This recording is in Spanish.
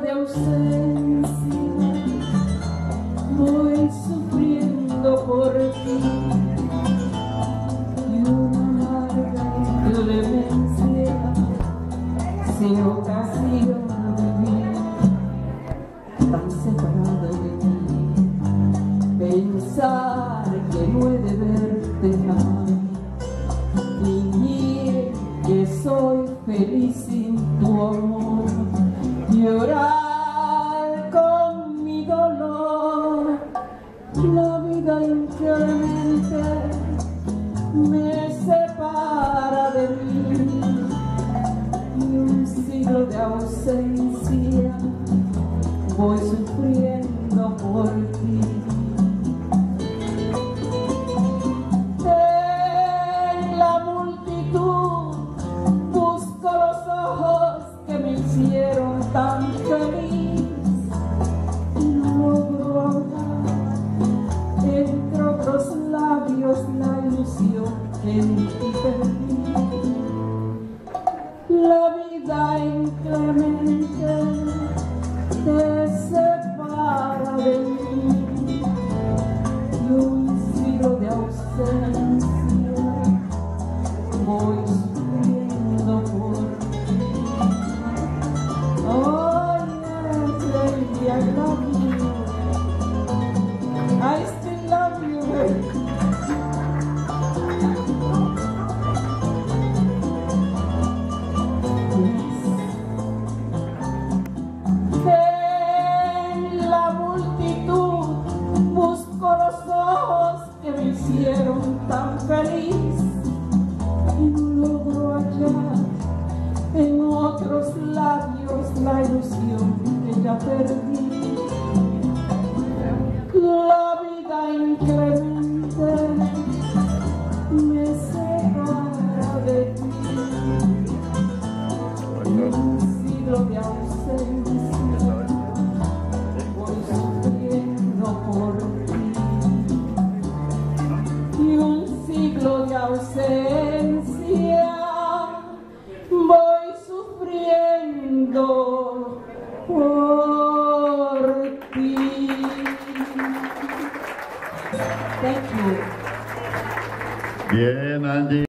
de ausencia voy sufriendo por ti. Y una larga inclemencia sin ocasión de vivir tan separado de ti. Pensar que no he de verte jamás fingir que soy feliz sin tu amor llorar con mi dolor. La vida inclemente me separa de mí. Y un siglo de ausencia voy sufriendo la vida inclemente te hicieron tan feliz y no logro hallar en otros labios la ilusión que ya perdí. La vida incremente me separa de ti. Un siglo de amor ausencia voy sufriendo por ti. Thank you. Bien, Angie.